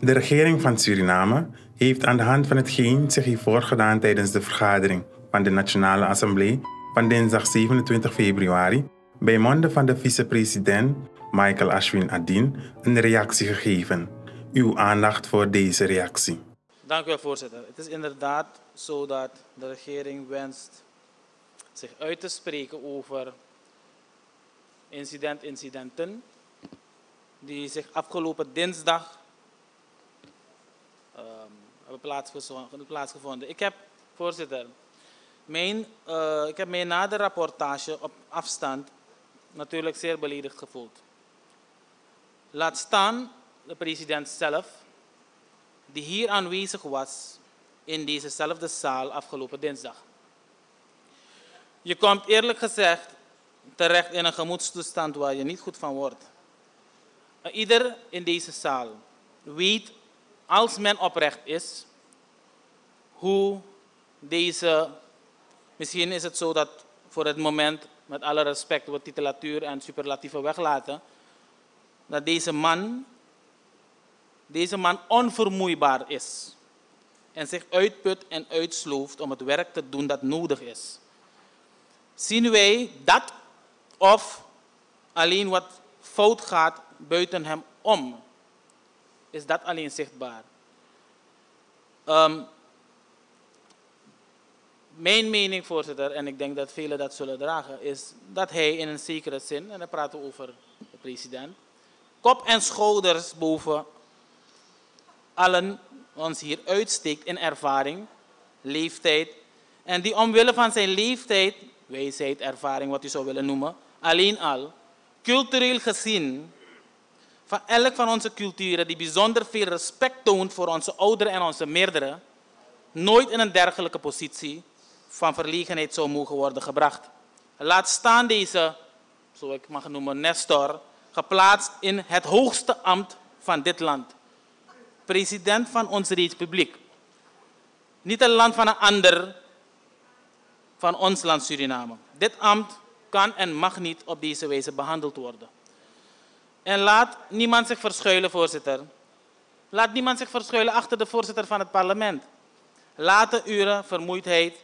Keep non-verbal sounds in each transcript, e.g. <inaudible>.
De regering van Suriname heeft aan de hand van hetgeen zich heeft voorgedaan tijdens de vergadering van de Nationale Assemblée van dinsdag 27 februari bij monden van de vicepresident Michael Ashwin Adin een reactie gegeven. Uw aandacht voor deze reactie. Dank u wel, voorzitter. Het is inderdaad zo dat de regering wenst zich uit te spreken over incident-incidenten die zich afgelopen dinsdag hebben plaatsgevonden, plaatsgevonden. Ik heb, voorzitter, mijn, uh, ik heb mij na de rapportage op afstand natuurlijk zeer beledigd gevoeld. Laat staan de president zelf, die hier aanwezig was in dezezelfde zaal afgelopen dinsdag. Je komt eerlijk gezegd terecht in een gemoedstoestand waar je niet goed van wordt. Ieder in deze zaal weet, als men oprecht is, hoe deze, misschien is het zo dat voor het moment, met alle respect, we titulatuur en superlatieven weglaten, dat deze man, deze man onvermoeibaar is. En zich uitput en uitslooft om het werk te doen dat nodig is. Zien wij dat of alleen wat fout gaat buiten hem om, is dat alleen zichtbaar. Um, mijn mening, voorzitter, en ik denk dat velen dat zullen dragen, is dat hij in een zekere zin, en dan praten we over de president, kop en schouders boven allen ons hier uitsteekt in ervaring, leeftijd, en die omwille van zijn leeftijd, wijsheid, ervaring, wat u zou willen noemen, alleen al, cultureel gezien, van elk van onze culturen die bijzonder veel respect toont voor onze ouderen en onze meerdere, nooit in een dergelijke positie van verlegenheid zou mogen worden gebracht. Laat staan deze, zo ik mag noemen, Nestor, geplaatst in het hoogste ambt van dit land. President van onze republiek. Niet een land van een ander, van ons land Suriname. Dit ambt kan en mag niet op deze wijze behandeld worden. En laat niemand zich verschuilen, voorzitter. Laat niemand zich verschuilen achter de voorzitter van het parlement. Laat de uren vermoeidheid,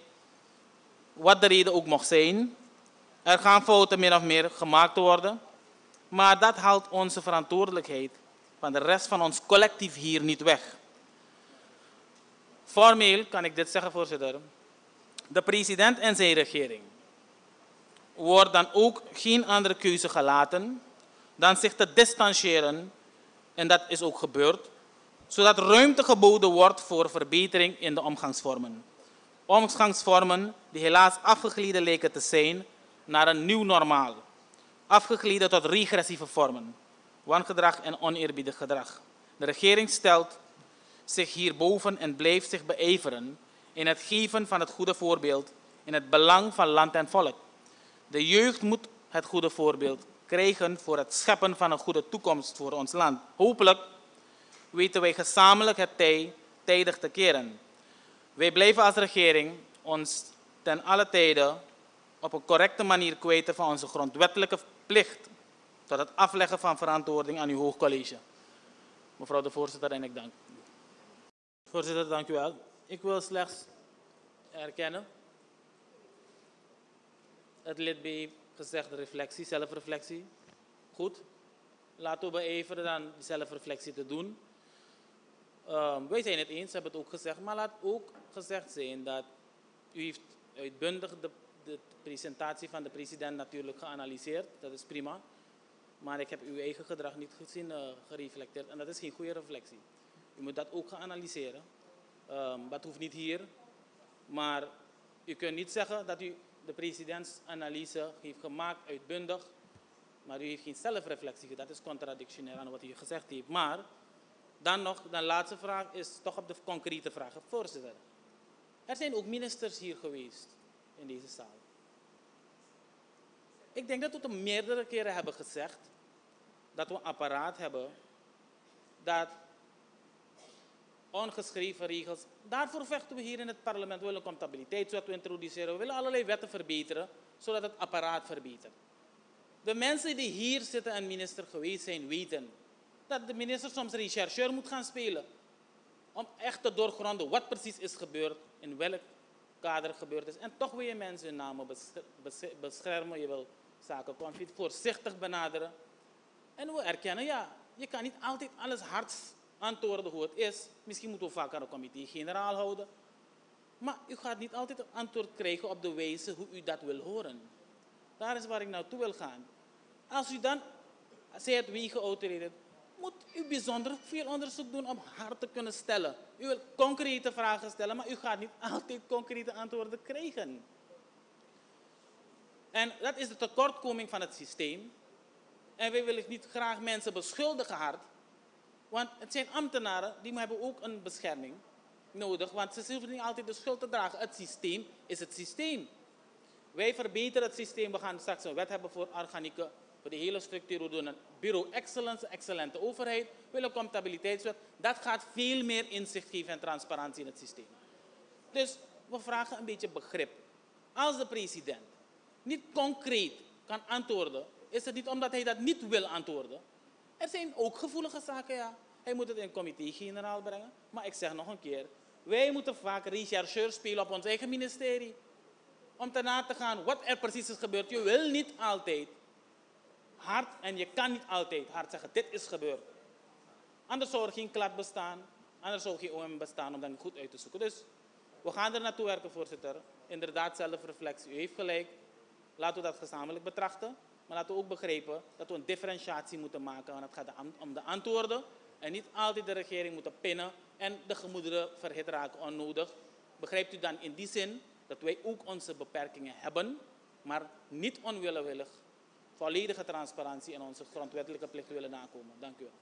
wat de reden ook mocht zijn. Er gaan fouten min of meer gemaakt worden. Maar dat haalt onze verantwoordelijkheid van de rest van ons collectief hier niet weg. Formeel kan ik dit zeggen, voorzitter. De president en zijn regering wordt dan ook geen andere keuze gelaten dan zich te distancieren, en dat is ook gebeurd, zodat ruimte geboden wordt voor verbetering in de omgangsvormen. Omgangsvormen die helaas afgegleden lijken te zijn naar een nieuw normaal. Afgegleden tot regressieve vormen, wangedrag en oneerbiedig gedrag. De regering stelt zich hierboven en blijft zich beijveren in het geven van het goede voorbeeld in het belang van land en volk. De jeugd moet het goede voorbeeld krijgen voor het scheppen van een goede toekomst voor ons land. Hopelijk weten wij gezamenlijk het tij tijdig te keren. Wij blijven als regering ons ten alle tijden op een correcte manier kwijten van onze grondwettelijke plicht tot het afleggen van verantwoording aan uw hoog college. Mevrouw de voorzitter en ik dank u. Voorzitter, dank u wel. Ik wil slechts erkennen het lid B gezegde reflectie, zelfreflectie. Goed. Laten we beëveren dan die zelfreflectie te doen. Um, wij zijn het eens, hebben het ook gezegd, maar laat ook gezegd zijn dat u heeft uitbundig de, de presentatie van de president natuurlijk geanalyseerd. Dat is prima. Maar ik heb uw eigen gedrag niet gezien, uh, gereflecteerd. En dat is geen goede reflectie. U moet dat ook gaan analyseren. Um, dat hoeft niet hier. Maar u kunt niet zeggen dat u de presidentsanalyse heeft gemaakt, uitbundig, maar u heeft geen zelfreflectie. Dat is contradictionair aan wat u gezegd heeft. Maar dan nog, de laatste vraag is toch op de concrete vraag. Voorzitter, er zijn ook ministers hier geweest in deze zaal. Ik denk dat we het meerdere keren hebben gezegd dat we een apparaat hebben dat ongeschreven regels. Daarvoor vechten we hier in het parlement. We willen comptabiliteitswet introduceren. We willen allerlei wetten verbeteren, zodat het apparaat verbetert. De mensen die hier zitten en minister geweest zijn, weten dat de minister soms rechercheur moet gaan spelen. Om echt te doorgronden wat precies is gebeurd, in welk kader gebeurd is. En toch wil je mensen hun namen beschermen, je wil zaken voorzichtig benaderen. En we erkennen, ja, je kan niet altijd alles hard antwoorden hoe het is. Misschien moeten we vaker een comité-generaal houden. Maar u gaat niet altijd een antwoord krijgen op de wijze hoe u dat wil horen. Daar is waar ik naartoe wil gaan. Als u dan, zij het wegenautoriteit, moet u bijzonder veel onderzoek doen om haar te kunnen stellen. U wil concrete vragen stellen, maar u gaat niet <laughs> altijd concrete antwoorden krijgen. En dat is de tekortkoming van het systeem. En wij willen niet graag mensen beschuldigen hard. Want het zijn ambtenaren, die hebben ook een bescherming nodig. Want ze hoeven niet altijd de schuld te dragen. Het systeem is het systeem. Wij verbeteren het systeem. We gaan straks een wet hebben voor organieke voor de hele structuur. We doen een bureau excellence, excellente overheid. We willen een comptabiliteitswet. Dat gaat veel meer inzicht geven en transparantie in het systeem. Dus we vragen een beetje begrip. Als de president niet concreet kan antwoorden, is het niet omdat hij dat niet wil antwoorden. Er zijn ook gevoelige zaken, ja. Hij moet het in comité-generaal brengen. Maar ik zeg nog een keer, wij moeten vaak rechercheur spelen op ons eigen ministerie. Om te na te gaan wat er precies is gebeurd. Je wil niet altijd hard en je kan niet altijd hard zeggen, dit is gebeurd. Anders zou er geen klad bestaan, anders zou geen OM bestaan om dat goed uit te zoeken. Dus we gaan er naartoe werken, voorzitter. Inderdaad, zelfreflectie. U heeft gelijk. Laten we dat gezamenlijk betrachten. Maar laten we ook begrijpen dat we een differentiatie moeten maken. Want het gaat om de antwoorden. En niet altijd de regering moeten pinnen en de gemoederen verhit raken onnodig. Begrijpt u dan in die zin dat wij ook onze beperkingen hebben, maar niet onwillekeurig volledige transparantie en onze grondwettelijke plichten willen nakomen. Dank u wel.